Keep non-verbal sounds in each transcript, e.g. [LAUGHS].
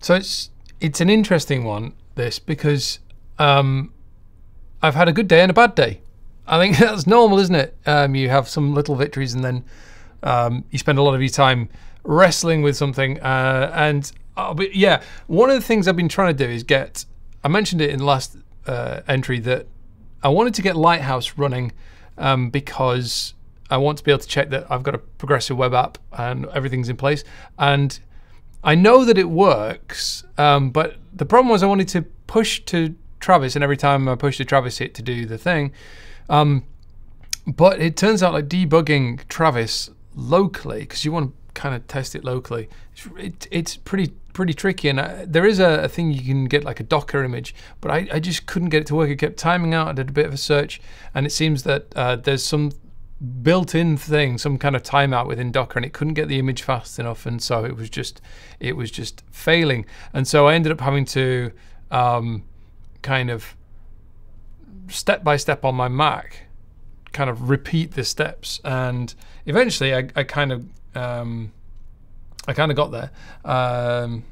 So it's it's an interesting one this because um, I've had a good day and a bad day. I think [LAUGHS] that's normal, isn't it? Um, you have some little victories and then um, you spend a lot of your time wrestling with something. Uh, and uh, but yeah, one of the things I've been trying to do is get. I mentioned it in the last uh, entry that I wanted to get Lighthouse running um, because I want to be able to check that I've got a progressive web app and everything's in place. And I know that it works, um, but the problem was I wanted to push to Travis, and every time I push to Travis it to do the thing. Um, but it turns out like debugging Travis locally because you want to kind of test it locally. It's, it, it's pretty pretty tricky, and uh, there is a, a, thing you can get like a Docker image, but I, I just couldn't get it to work. It kept timing out. I did a bit of a search, and it seems that uh, there's some built-in thing, some kind of timeout within Docker, and it couldn't get the image fast enough, and so it was just it was just failing, and so I ended up having to um, kind of step by step on my Mac, kind of repeat the steps, and eventually I, I kind of um, I kind of got there. Um,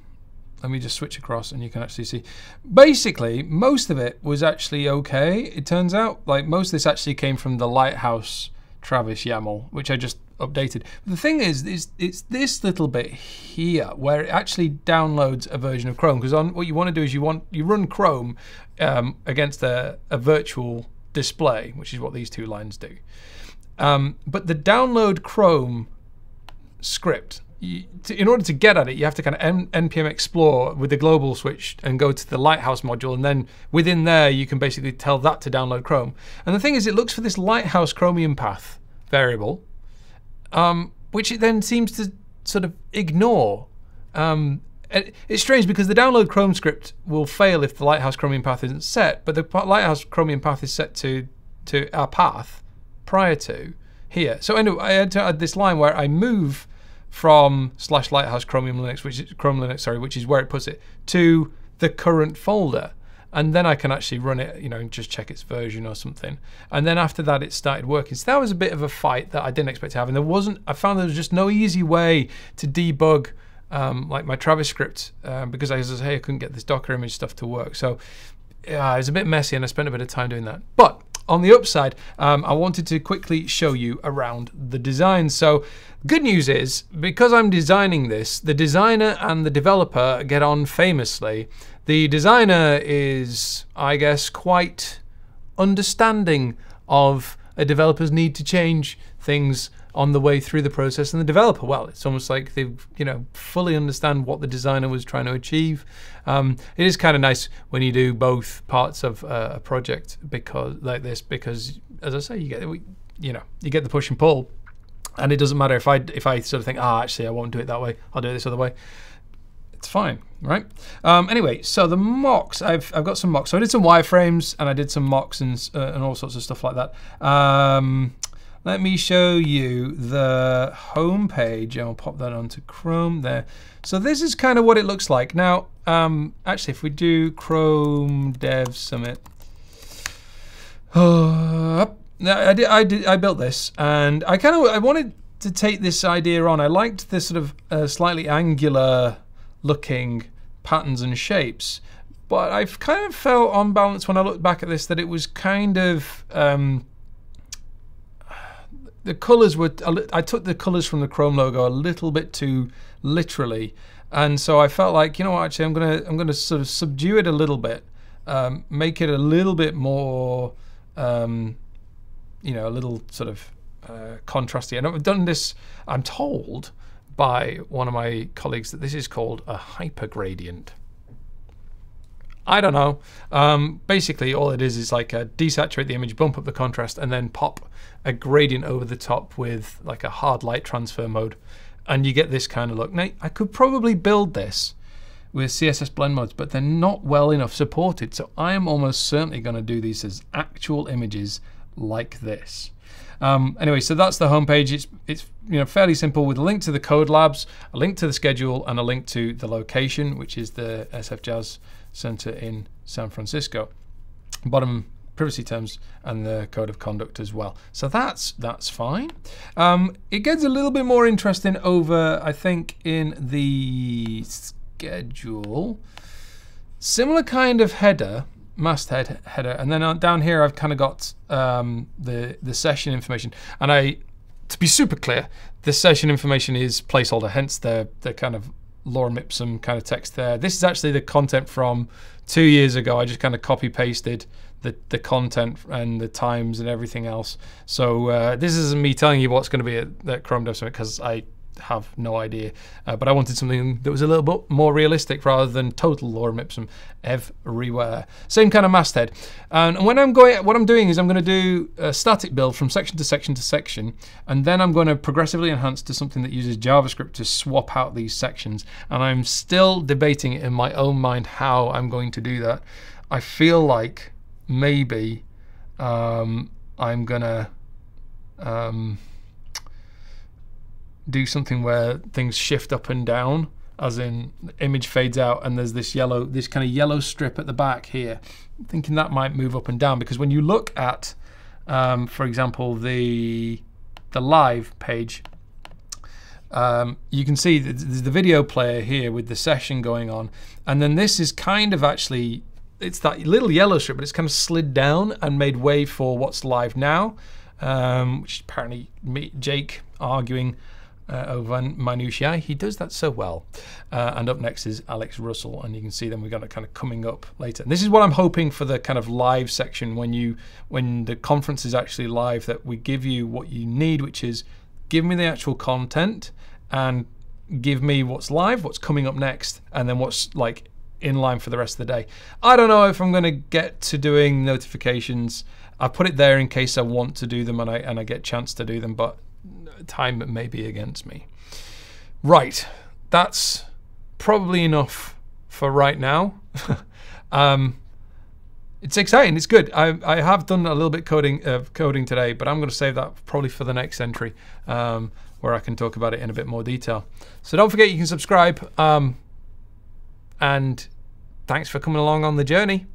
let me just switch across and you can actually see. Basically, most of it was actually okay. It turns out, like most of this actually came from the Lighthouse Travis YAML, which I just updated. The thing is, is it's this little bit here where it actually downloads a version of Chrome. Because on what you want to do is you want you run Chrome um, against a, a virtual display, which is what these two lines do. Um, but the download Chrome script, to, in order to get at it, you have to kind of N, npm explore with the global switch and go to the Lighthouse module, and then within there you can basically tell that to download Chrome. And the thing is, it looks for this Lighthouse Chromium path variable, um, which it then seems to sort of ignore. Um, it's strange because the download Chrome script will fail if the Lighthouse Chromium path isn't set, but the Lighthouse Chromium path is set to to our path prior to here. So anyway, I had to add this line where I move from slash Lighthouse Chromium Linux, which is Chrome Linux, sorry, which is where it puts it, to the current folder. And then I can actually run it, you know, and just check its version or something. And then after that, it started working. So that was a bit of a fight that I didn't expect to have. And there wasn't, I found there was just no easy way to debug um, like my Travis script um, because I was, hey, I couldn't get this Docker image stuff to work. So it was a bit messy and I spent a bit of time doing that. But on the upside, um, I wanted to quickly show you around the design. So good news is, because I'm designing this, the designer and the developer get on famously. The designer is, I guess, quite understanding of developer's need to change things on the way through the process and the developer well it's almost like they you know fully understand what the designer was trying to achieve. Um, it is kind of nice when you do both parts of uh, a project because like this because as i say you get you know you get the push and pull. And it doesn't matter if i if i sort of think ah actually i won't do it that way. I'll do it this other way it's fine, right? Um, anyway, so the mocks, I've, I've got some mocks. So I did some wireframes and I did some mocks and, uh, and all sorts of stuff like that. Um, let me show you the home page. I'll pop that onto Chrome there. So this is kind of what it looks like. Now, um, actually, if we do Chrome Dev Summit, uh, I did, I did, I built this, and I kind of, I wanted to take this idea on. I liked this sort of uh, slightly angular looking patterns and shapes, but I've kind of felt on balance when I looked back at this that it was kind of um, the colors were. I took the colors from the Chrome logo a little bit too literally, and so I felt like you know what, actually I'm gonna I'm gonna sort of subdue it a little bit, um, make it a little bit more, um, you know, a little sort of uh, contrasty. And I've done this. I'm told by one of my colleagues that this is called a hypergradient. I don't know. Um, basically, all it is is like a desaturate the image, bump up the contrast, and then pop a gradient over the top with like a hard light transfer mode, and you get this kind of look. Now, I could probably build this with CSS blend modes, but they're not well enough supported. So I am almost certainly going to do these as actual images like this. Um, anyway, so that's the homepage. It's it's you know fairly simple with a link to the code labs, a link to the schedule, and a link to the location, which is the SF Jazz Center in San Francisco. Bottom privacy terms and the code of conduct as well. So that's that's fine. Um, it gets a little bit more interesting over, I think, in the schedule. Similar kind of header, masthead header, and then on, down here I've kind of got um, the the session information. And I, to be super clear, the session information is placeholder, hence the the kind of Lorem Ipsum kind of text there. This is actually the content from two years ago. I just kind of copy pasted the, the content and the times and everything else. So uh, this isn't me telling you what's going to be at, at Chrome Dev Summit because I have no idea. Uh, but I wanted something that was a little bit more realistic rather than total lorem ipsum everywhere. Same kind of masthead. And when I'm going, what I'm doing is I'm going to do a static build from section to section to section, and then I'm going to progressively enhance to something that uses JavaScript to swap out these sections. And I'm still debating in my own mind how I'm going to do that. I feel like maybe um, I'm gonna. Um, do something where things shift up and down, as in the image fades out and there's this yellow, this kind of yellow strip at the back here. I'm thinking that might move up and down because when you look at, um, for example, the the live page, um, you can see the video player here with the session going on, and then this is kind of actually it's that little yellow strip, but it's kind of slid down and made way for what's live now, um, which apparently me, Jake arguing uh, over minutiae. He does that so well. Uh, and up next is Alex Russell, and you can see them. We've got it kind of coming up later. And this is what I'm hoping for the kind of live section when you when the conference is actually live. That we give you what you need, which is give me the actual content and give me what's live, what's coming up next, and then what's like in line for the rest of the day. I don't know if I'm going to get to doing notifications. I put it there in case I want to do them and I and I get chance to do them, but time may be against me. Right, that's probably enough for right now. [LAUGHS] um, it's exciting. It's good. I, I have done a little bit coding of uh, coding today, but I'm going to save that probably for the next entry, um, where I can talk about it in a bit more detail. So don't forget you can subscribe. Um, and thanks for coming along on the journey.